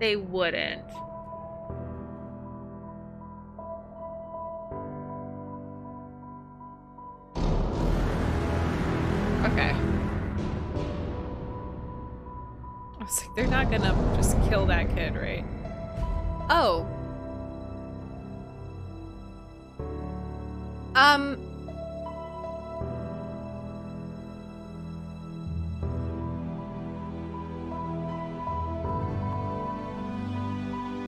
They wouldn't. Okay. I was like, they're not gonna just kill that kid, right? Oh, Um,